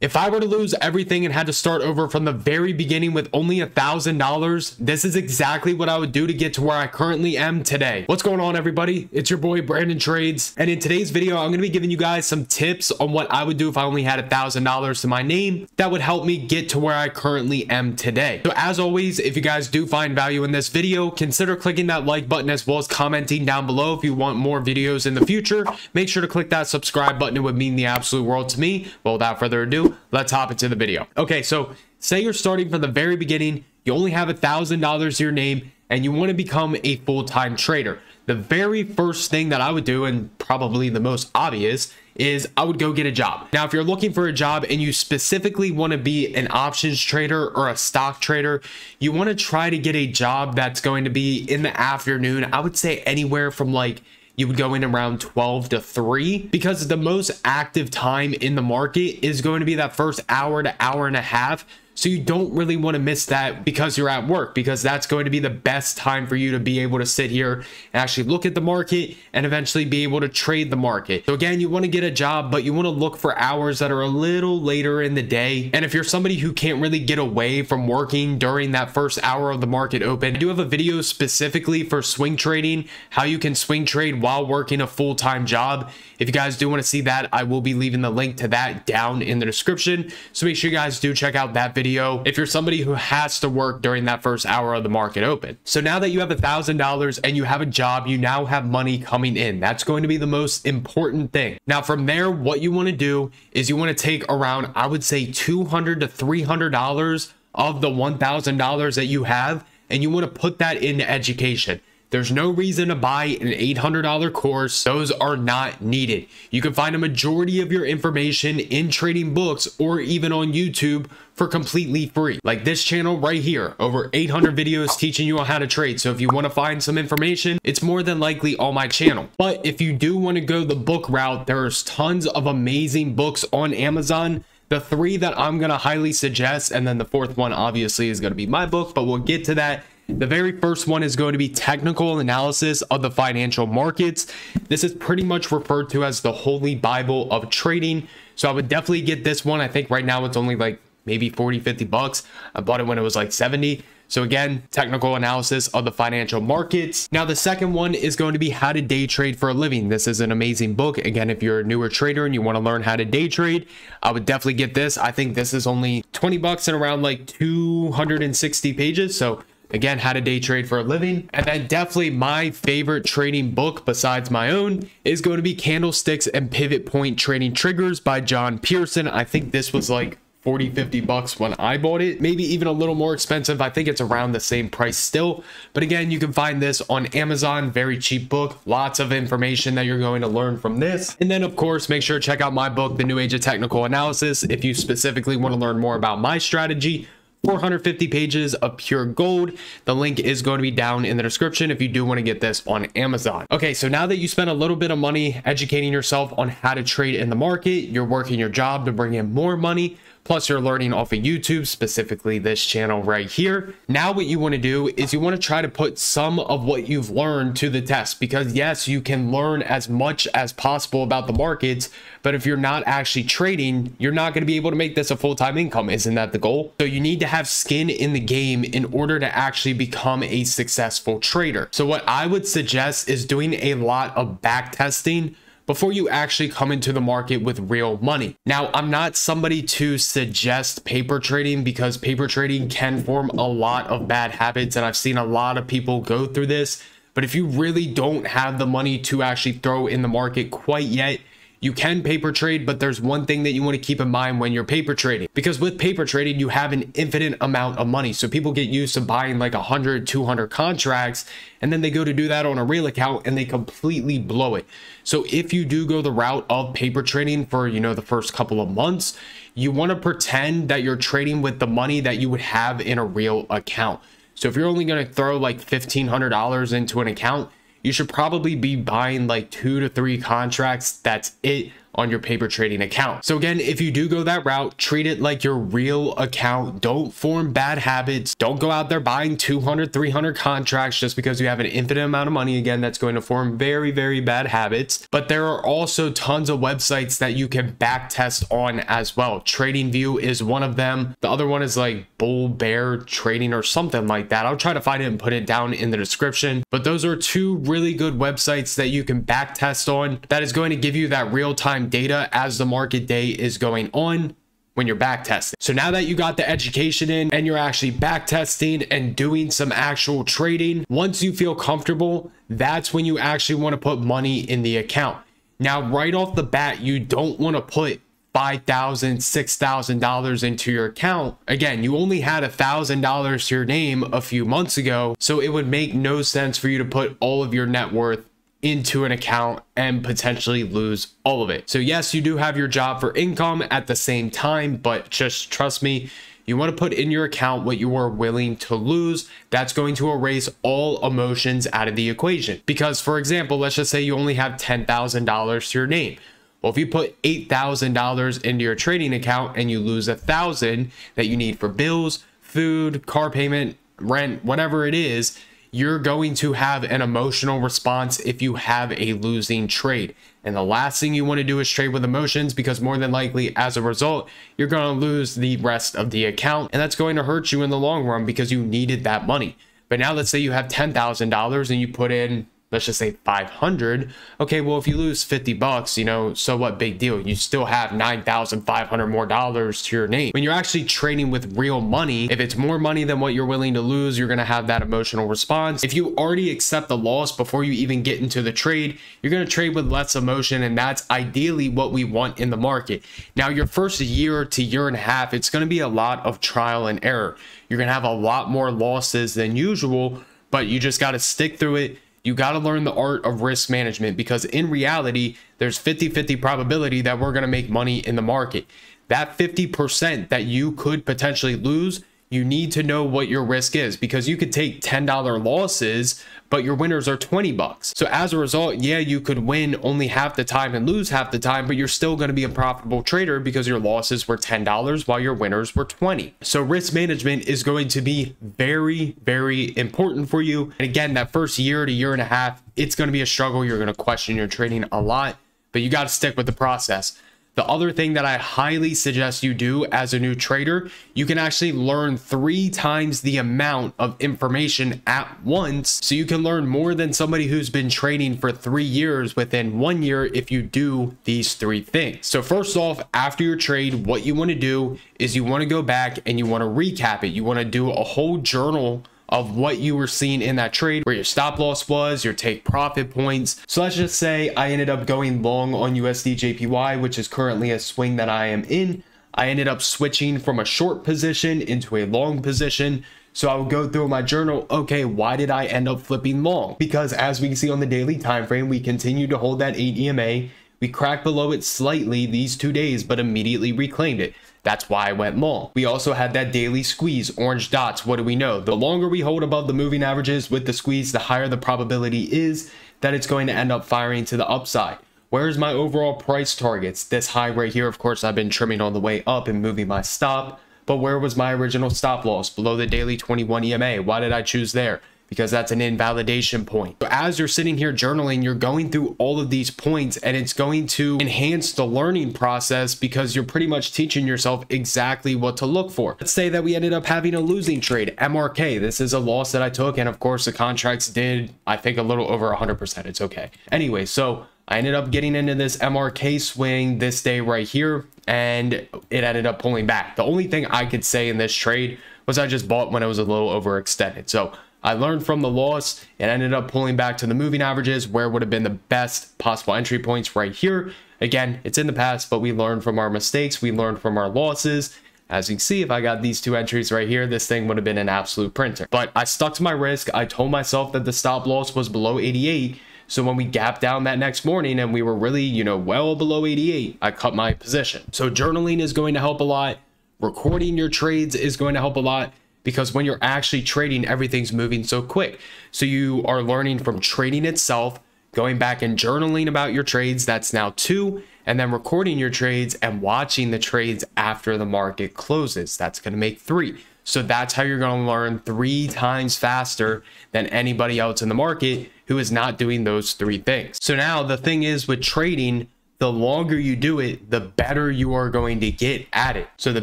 If I were to lose everything and had to start over from the very beginning with only a thousand dollars, this is exactly what I would do to get to where I currently am today. What's going on everybody? It's your boy Brandon Trades. And in today's video, I'm going to be giving you guys some tips on what I would do if I only had a thousand dollars to my name that would help me get to where I currently am today. So as always, if you guys do find value in this video, consider clicking that like button as well as commenting down below if you want more videos in the future. Make sure to click that subscribe button. It would mean the absolute world to me. Well, without further ado, let's hop into the video. Okay, so say you're starting from the very beginning, you only have a thousand dollars to your name, and you want to become a full-time trader. The very first thing that I would do, and probably the most obvious, is I would go get a job. Now, if you're looking for a job and you specifically want to be an options trader or a stock trader, you want to try to get a job that's going to be in the afternoon. I would say anywhere from like you would go in around 12 to 3 because the most active time in the market is going to be that first hour to hour and a half so you don't really want to miss that because you're at work, because that's going to be the best time for you to be able to sit here and actually look at the market and eventually be able to trade the market. So again, you want to get a job, but you want to look for hours that are a little later in the day. And if you're somebody who can't really get away from working during that first hour of the market open, I do have a video specifically for swing trading, how you can swing trade while working a full-time job. If you guys do want to see that, I will be leaving the link to that down in the description. So make sure you guys do check out that video video if you're somebody who has to work during that first hour of the market open. So now that you have a thousand dollars and you have a job, you now have money coming in. That's going to be the most important thing. Now from there, what you want to do is you want to take around, I would say 200 to $300 of the $1,000 that you have and you want to put that into education. There's no reason to buy an $800 course. Those are not needed. You can find a majority of your information in trading books or even on YouTube for completely free. Like this channel right here, over 800 videos teaching you on how to trade. So if you want to find some information, it's more than likely on my channel. But if you do want to go the book route, there's tons of amazing books on Amazon the three that I'm going to highly suggest, and then the fourth one obviously is going to be my book, but we'll get to that the very first one is going to be technical analysis of the financial markets. This is pretty much referred to as the holy bible of trading. So I would definitely get this one. I think right now it's only like maybe 40, 50 bucks. I bought it when it was like 70. So again, technical analysis of the financial markets. Now, the second one is going to be how to day trade for a living. This is an amazing book. Again, if you're a newer trader and you want to learn how to day trade, I would definitely get this. I think this is only 20 bucks and around like 260 pages. So Again, how to day trade for a living. And then definitely my favorite trading book besides my own is going to be Candlesticks and Pivot Point Trading Triggers by John Person. I think this was like 40 50 bucks when i bought it. Maybe even a little more expensive. I think it's around the same price still. But again you can find this on amazon. Very cheap book. Lots of information that you're going to learn from this. And then of course make sure to check out my book the new age of technical analysis if you specifically want to learn more about my strategy 450 pages of pure gold. The link is going to be down in the description if you do want to get this on Amazon. Okay, so now that you spent a little bit of money educating yourself on how to trade in the market, you're working your job to bring in more money, plus you're learning off of YouTube, specifically this channel right here. Now what you want to do is you want to try to put some of what you've learned to the test because yes, you can learn as much as possible about the markets, but if you're not actually trading, you're not going to be able to make this a full-time income. Isn't that the goal? So you need to have skin in the game in order to actually become a successful trader. So what I would suggest is doing a lot of back testing before you actually come into the market with real money. Now, I'm not somebody to suggest paper trading because paper trading can form a lot of bad habits and I've seen a lot of people go through this. But if you really don't have the money to actually throw in the market quite yet, you can paper trade, but there's one thing that you want to keep in mind when you're paper trading. Because with paper trading, you have an infinite amount of money. So people get used to buying like 100, 200 contracts, and then they go to do that on a real account and they completely blow it. So if you do go the route of paper trading for, you know, the first couple of months, you want to pretend that you're trading with the money that you would have in a real account. So if you're only going to throw like $1,500 into an account, you should probably be buying like two to three contracts. That's it. On your paper trading account. So again, if you do go that route, treat it like your real account. Don't form bad habits. Don't go out there buying 200, 300 contracts just because you have an infinite amount of money. Again, that's going to form very, very bad habits. But there are also tons of websites that you can back test on as well. TradingView is one of them. The other one is like Bull Bear Trading or something like that. I'll try to find it and put it down in the description. But those are two really good websites that you can back test on that is going to give you that real time data as the market day is going on when you're back testing. So now that you got the education in and you're actually back testing and doing some actual trading, once you feel comfortable, that's when you actually want to put money in the account. Now, right off the bat, you don't want to put $5,000, $6,000 into your account. Again, you only had $1,000 to your name a few months ago, so it would make no sense for you to put all of your net worth into an account and potentially lose all of it. So yes, you do have your job for income at the same time, but just trust me, you want to put in your account what you are willing to lose. That's going to erase all emotions out of the equation. Because for example, let's just say you only have $10,000 to your name. Well, if you put $8,000 into your trading account and you lose a thousand that you need for bills, food, car payment, rent, whatever it is, you're going to have an emotional response if you have a losing trade. And the last thing you want to do is trade with emotions because more than likely, as a result, you're going to lose the rest of the account. And that's going to hurt you in the long run because you needed that money. But now let's say you have $10,000 and you put in let's just say 500 okay well if you lose 50 bucks you know so what big deal? You still have 9500 more dollars to your name. When you're actually trading with real money if it's more money than what you're willing to lose you're going to have that emotional response. If you already accept the loss before you even get into the trade you're going to trade with less emotion and that's ideally what we want in the market. Now your first year to year and a half it's going to be a lot of trial and error. You're going to have a lot more losses than usual but you just got to stick through it you got to learn the art of risk management because in reality, there's 50 50 probability that we're going to make money in the market. That 50% that you could potentially lose you need to know what your risk is because you could take $10 losses, but your winners are 20 bucks. So as a result, yeah, you could win only half the time and lose half the time, but you're still going to be a profitable trader because your losses were $10 while your winners were 20. So risk management is going to be very, very important for you. And again, that first year to year and a half, it's going to be a struggle. You're going to question your trading a lot, but you got to stick with the process. The other thing that I highly suggest you do as a new trader, you can actually learn three times the amount of information at once. So you can learn more than somebody who's been trading for three years within one year if you do these three things. So first off, after your trade, what you want to do is you want to go back and you want to recap it. You want to do a whole journal of what you were seeing in that trade, where your stop loss was, your take profit points. So let's just say I ended up going long on USD JPY, which is currently a swing that I am in. I ended up switching from a short position into a long position. So I would go through my journal. Okay, why did I end up flipping long? Because as we can see on the daily time frame, we continue to hold that 8 EMA. We cracked below it slightly these two days, but immediately reclaimed it. That's why I went long. We also had that daily squeeze, orange dots. What do we know? The longer we hold above the moving averages with the squeeze, the higher the probability is that it's going to end up firing to the upside. Where's my overall price targets? This high right here, of course, I've been trimming on the way up and moving my stop. But where was my original stop loss? Below the daily 21 EMA. Why did I choose there? Because that's an invalidation point. So as you're sitting here journaling, you're going through all of these points and it's going to enhance the learning process because you're pretty much teaching yourself exactly what to look for. Let's say that we ended up having a losing trade, MRK. This is a loss that I took. And of course the contracts did, I think a little over 100%. It's okay. Anyway, so I ended up getting into this MRK swing this day right here, and it ended up pulling back. The only thing I could say in this trade was I just bought when it was a little overextended. So I learned from the loss and ended up pulling back to the moving averages where would have been the best possible entry points right here. Again, it's in the past, but we learned from our mistakes. We learned from our losses. As you can see, if I got these two entries right here, this thing would have been an absolute printer. But I stuck to my risk. I told myself that the stop loss was below 88. So when we gapped down that next morning and we were really, you know, well below 88, I cut my position. So journaling is going to help a lot. Recording your trades is going to help a lot because when you're actually trading, everything's moving so quick. So you are learning from trading itself. going back and journaling about your trades, that's now two, and then recording your trades and watching the trades after the market closes. That's going to make three. So that's how you're going to learn three times faster than anybody else in the market who is not doing those three things. So now the thing is with trading, the longer you do it, the better you are going to get at it. So the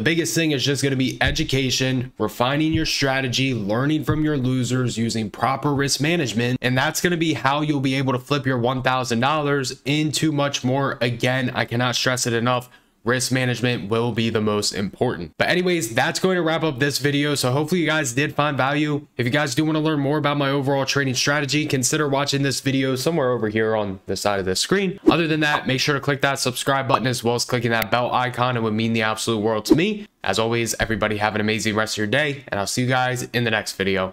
biggest thing is just going to be education, refining your strategy, learning from your losers, using proper risk management. And that's going to be how you'll be able to flip your $1,000 into much more. Again, I cannot stress it enough risk management will be the most important. But anyways, that's going to wrap up this video. So hopefully you guys did find value. If you guys do want to learn more about my overall trading strategy, consider watching this video somewhere over here on the side of the screen. Other than that, make sure to click that subscribe button as well as clicking that bell icon. It would mean the absolute world to me. As always, everybody have an amazing rest of your day and I'll see you guys in the next video.